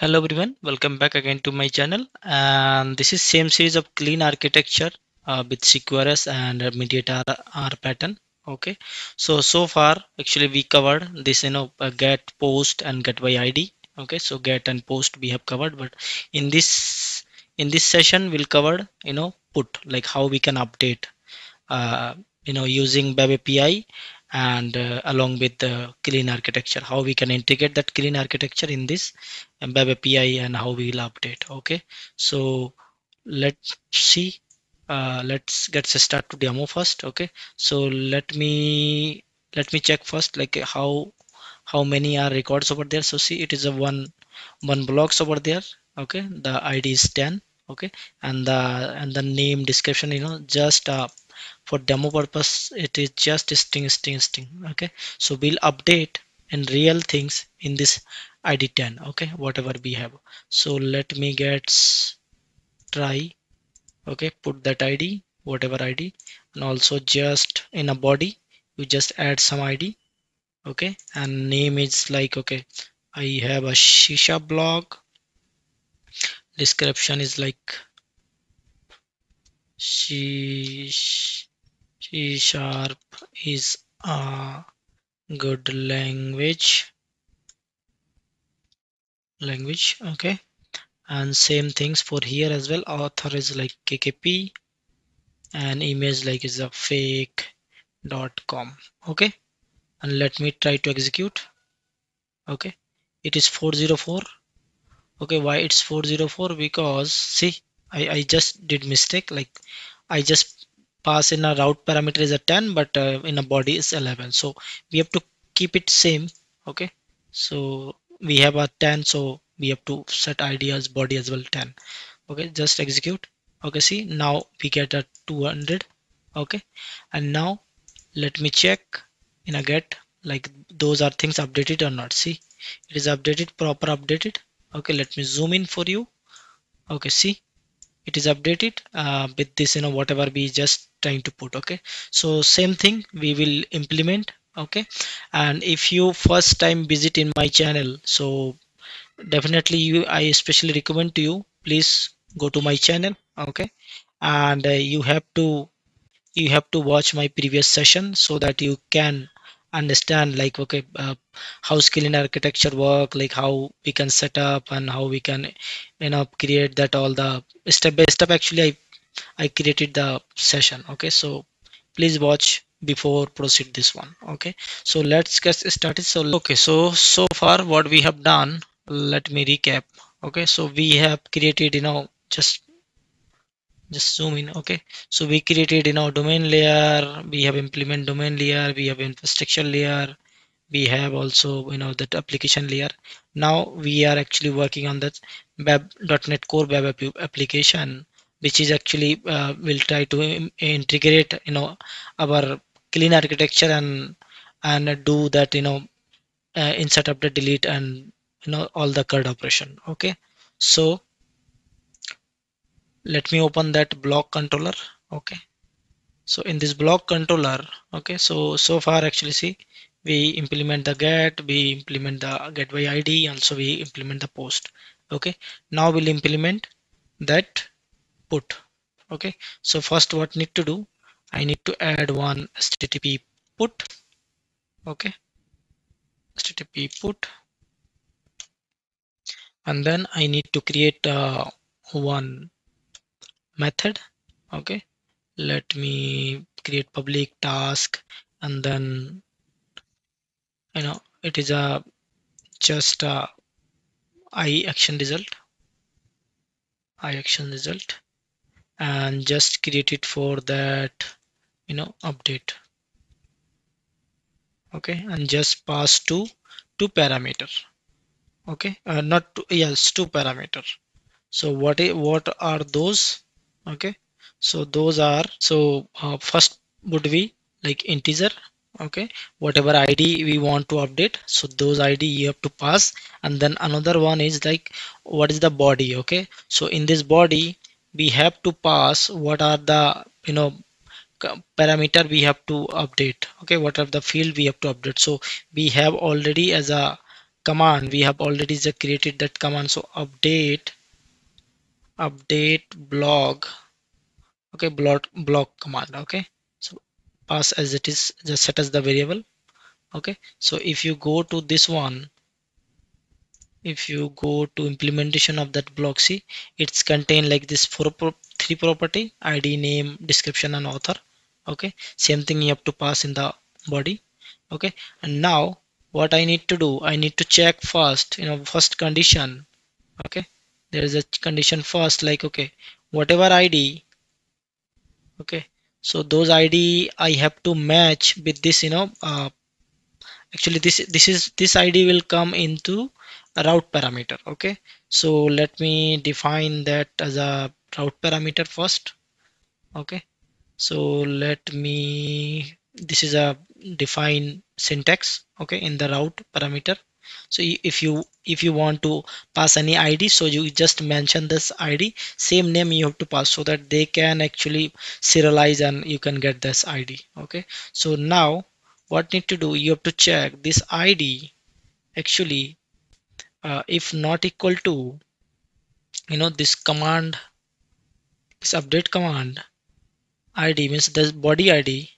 Hello everyone, welcome back again to my channel and this is same series of clean architecture uh, with CQRS and mediator R, pattern. Okay, so so far actually we covered this you know uh, get post and get by ID. Okay, so get and post we have covered, but in this in this session we'll cover you know put like how we can update uh, you know using web API and uh, along with the clean architecture how we can integrate that clean architecture in this web API and how we will update okay? So let's see uh, let's get start to demo first okay? So let me let me check first like how how many are records over there. So see it is a one one blocks over there okay? The id is 10 okay? And the and the name description you know just uh, for demo purpose it is just string string string okay? So we'll update in real things in this id 10 okay? Whatever we have. So let me get try okay? Put that id whatever id and also just in a body you just add some id okay? And name is like okay i have a C sharp blog description is like she C sharp is a good language. Language okay. And same things for here as well. Author is like kkp and image like is a fake dot com okay. And let me try to execute okay. It is 404 okay. Why it's 404 because see I, I just did mistake like I just pass in a route parameter is a 10 but uh, in a body is 11 so we have to keep it same okay? So we have a 10 so we have to set id as body as well 10 okay just execute. Okay see now we get a 200 okay? And now let me check in a get like those are things updated or not. See it is updated proper updated. Okay let me zoom in for you. Okay see it is updated uh, with this you know whatever we just trying to put okay? So same thing we will implement okay? And if you first time visit in my channel so definitely you i especially recommend to you please go to my channel okay? And uh, you have to you have to watch my previous session so that you can understand like okay uh, how clean architecture work like how we can set up and how we can you know create that all the step by step actually i i created the session okay? So please watch before proceed this one okay? So let's get started. So okay so so far what we have done let me recap okay? So we have created you know just just zoom in okay? So we created in our domain layer we have implement domain layer we have infrastructure layer we have also you know that application layer. Now we are actually working on that web.net core web application which is actually uh, will try to integrate you know our clean architecture and and do that you know uh, insert update delete and you know all the CRUD operation okay? So let me open that blog controller okay? So in this blog controller okay so so far actually see we implement the get we implement the get by id also we implement the post okay? Now we'll implement that put okay? So first what need to do i need to add one http put okay? Http put and then i need to create uh, one method. Okay. Let me create public task and then you know it is a just a i action result. I action result. And just create it for that you know update. Okay. And just pass to two parameter. Okay. Uh, not two, yes two parameter. So what what are those okay. So those are so uh, first would be like integer. Okay. Whatever id we want to update. So those id you have to pass. And then another one is like what is the body? Okay. So in this body we have to pass what are the you know parameter we have to update. Okay. What are the field we have to update. So we have already as a command we have already created that command. So update update blog. Okay blog block command okay? So pass as it is just set as the variable okay? So if you go to this one if you go to implementation of that block see it's contained like this four three property id name description and author okay? Same thing you have to pass in the body okay? And now what I need to do I need to check first you know first condition okay there is a condition first like okay whatever ID okay so those ID I have to match with this you know uh, actually this this is this ID will come into a route parameter okay? So let me define that as a route parameter first okay? So let me this is a define syntax okay in the route parameter so if you if you want to pass any id so you just mention this id same name you have to pass so that they can actually serialize and you can get this id okay? So now what need to do? You have to check this id actually uh, if not equal to you know this command this update command id means this body id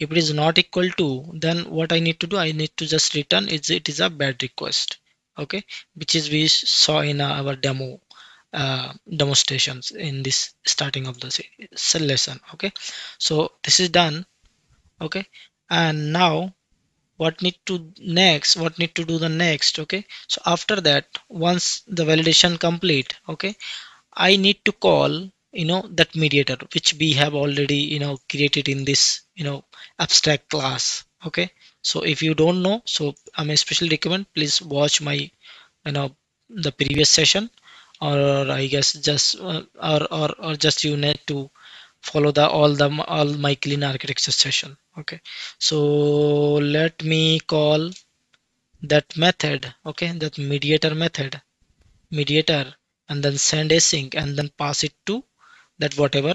if it is not equal to then what I need to do? I need to just return is it is a bad request okay? Which is we saw in our demo uh, demonstrations in this starting of the cell lesson okay? So this is done okay? And now what need to next what need to do the next okay? So after that once the validation complete okay? I need to call you know that mediator which we have already you know created in this you know abstract class okay? So if you don't know so i'm especially recommend please watch my you know the previous session or i guess just uh, or, or or just you need to follow the all the all my clean architecture session okay? So let me call that method okay? That mediator method mediator and then send async and then pass it to that whatever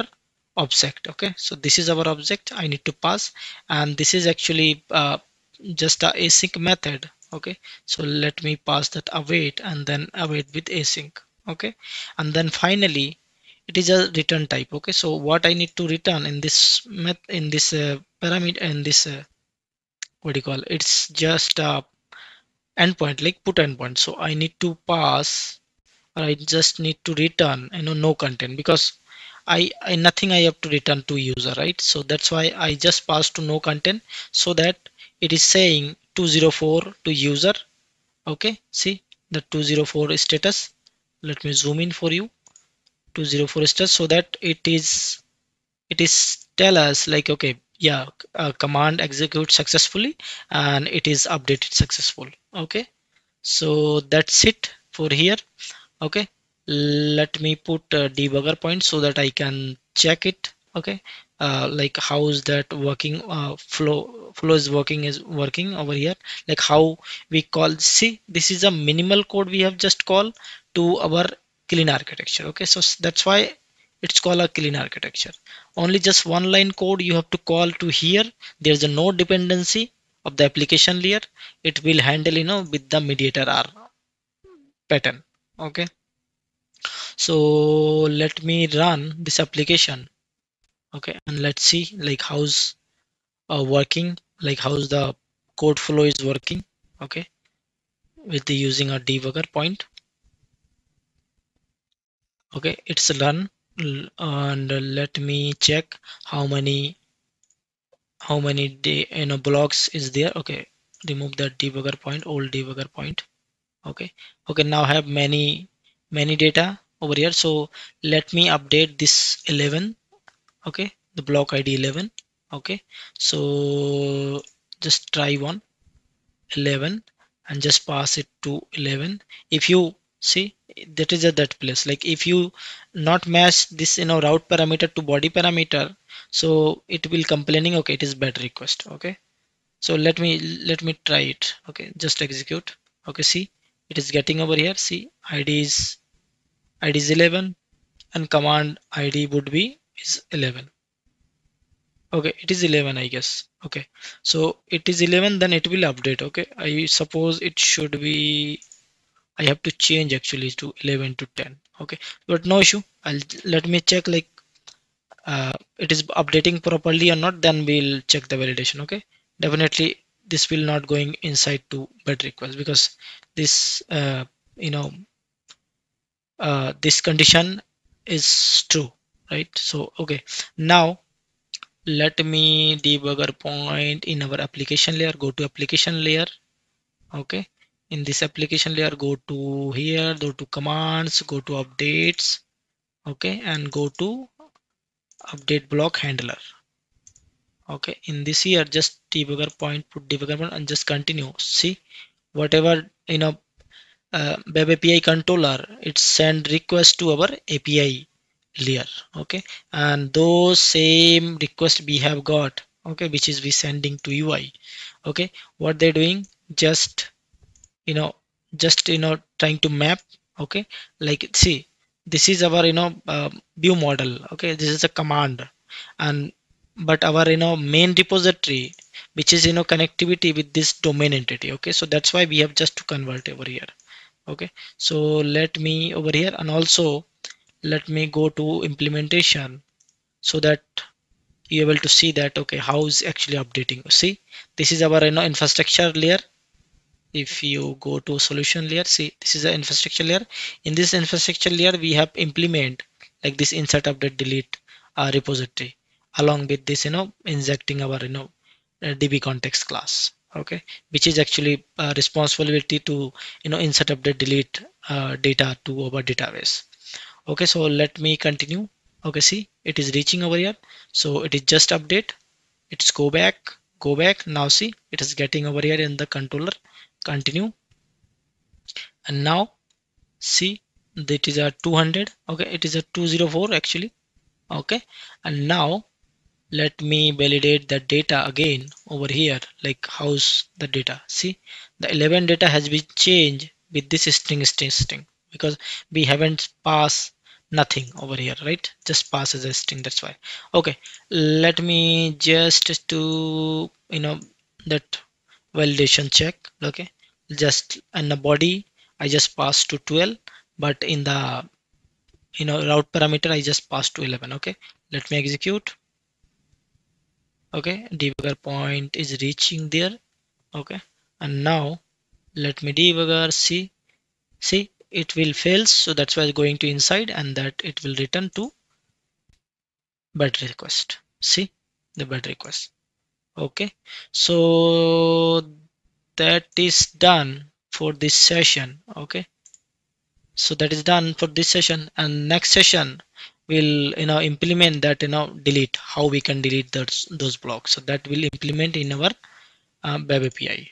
object okay? So this is our object I need to pass and this is actually uh, just a async method okay? So let me pass that await and then await with async okay? And then finally it is a return type okay? So what I need to return in this met in this uh, parameter in this uh, what do you call? It? it's just a endpoint like put endpoint. So I need to pass or I just need to return you know no content because I, I nothing I have to return to user right? So that's why I just pass to no content so that it is saying 204 to user. Okay see the 204 status. Let me zoom in for you. 204 status so that it is it is tell us like okay yeah uh, command execute successfully and it is updated successful. Okay so that's it for here. Okay let me put a debugger point so that I can check it okay? Uh, like how is that working uh, flow flow is working is working over here? Like how we call see this is a minimal code we have just called to our clean architecture okay? So that's why it's called a clean architecture. Only just one line code you have to call to here. There's a no dependency of the application layer. It will handle you know with the MediatR pattern okay so let me run this application. Okay and let's see like how's uh, working like how's the code flow is working. Okay with the using a debugger point. Okay it's run and let me check how many how many day you know blocks is there. Okay remove that debugger point old debugger point. Okay okay now I have many many data over here. So let me update this 11 okay? The block id 11 okay? So just try one 11 and just pass it to 11 if you see that is at that place. Like if you not match this you know route parameter to body parameter so it will complaining okay it is bad request okay? So let me let me try it okay? Just execute okay? See it is getting over here. See id is id is 11 and command id would be is 11 okay it is 11 i guess. Okay so it is 11 then it will update okay? I suppose it should be i have to change actually to 11 to 10 okay? But no issue. I'll let me check like uh, it is updating properly or not then we'll check the validation okay? Definitely this will not going inside to bad request because this uh, you know uh, this condition is true right? So okay. Now let me debugger point in our application layer go to application layer okay? In this application layer go to here go to commands go to updates okay? And go to update blog handler okay? In this here just debugger point put debugger point and just continue. See whatever you know uh, web api controller it send request to our api layer okay? And those same request we have got okay which is we sending to ui okay? What they're doing? Just you know just you know trying to map okay? Like see this is our you know uh, view model okay? This is a command. And but our you know main repository which is you know connectivity with this domain entity okay? So that's why we have just to convert over here okay. So let me over here and also let me go to implementation so that you able to see that okay how is actually updating. See this is our you know infrastructure layer. If you go to solution layer see this is the infrastructure layer. In this infrastructure layer we have implement like this insert update delete uh, repository along with this you know injecting our you know uh, db context class okay. Which is actually uh, responsibility to you know insert update delete uh, data to our database. Okay so let me continue. Okay see it is reaching over here. So it is just update. It's go back go back. Now see it is getting over here in the controller. Continue. And now see that is a 200 okay it is a 204 actually. Okay. And now let me validate the data again over here like how's the data? See the 11 data has been changed with this string string string because we haven't passed nothing over here right? Just pass as a string that's why. Okay let me just to you know that validation check okay? Just in the body I just passed to 12 but in the you know route parameter I just passed to 11 okay? Let me execute okay debugger point is reaching there. Okay and now let me debugger. See see it will fail so that's why going to inside and that it will return to bad request. See the bad request. Okay so that is done for this session. Okay so that is done for this session. And next session will you know implement that you know delete how we can delete those those blocks. So that will implement in our uh, web api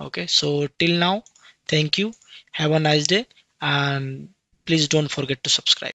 okay so till now thank you. Have a nice day and please don't forget to subscribe